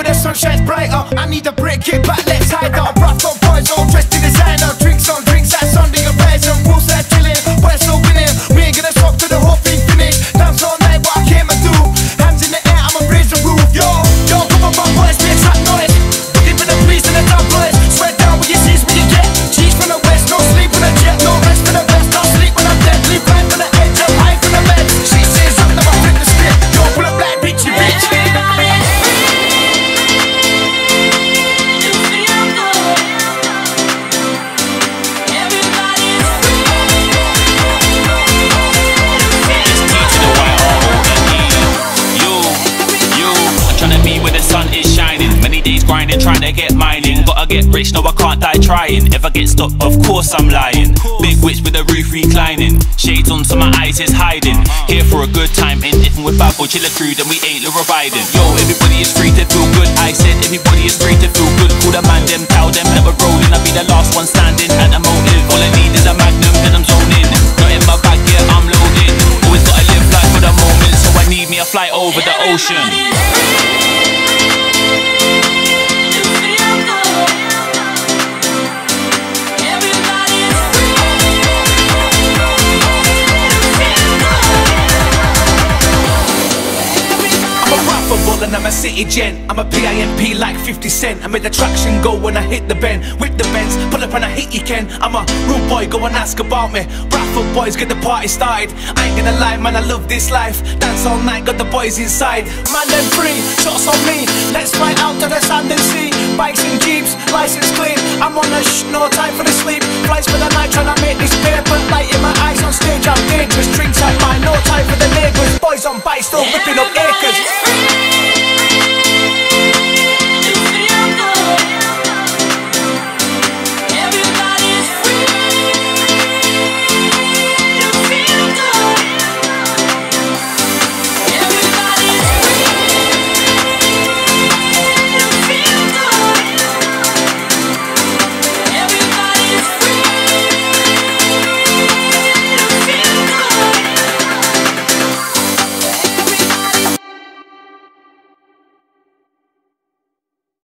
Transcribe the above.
but the sun shines brighter. I need a break, get back, let's hide out. Grinding, trying to get mining. Gotta get rich, no, I can't die trying. If I get stopped, of course I'm lying. Big witch with the roof reclining. Shades on, so my eyes is hiding. Here for a good time, ain't different with bad boy, chiller crew, then we ain't Laura Biden. Yo, everybody is free to feel good. I said everybody is free to feel good. Call the man, them, tell them that we're rolling. I'll be the last one standing at the motive. All I need is a magnum, then I'm zoning. Not in my bag, yeah, I'm loading. Always gotta live life for the moment, so I need me a flight over the ocean. I'm a city gent. I'm a PIMP like 50 Cent. I made the traction go when I hit the bend. Whip the bends, pull up and I hit you, Ken. I'm a rude boy, go and ask about me. Rapper boys, get the party started. I ain't gonna lie, man, I love this life. Dance all night, got the boys inside. Man, them free, shots on me. Let's fly out to the sand and sea. Bikes and jeeps, license clean. I'm on a sh, no time for the sleep. Flights for the night, trying to make this paper. Light in my eyes on stage, I'm dangerous. Drinks like mine, no time for the neighbors. Boys on bikes, still.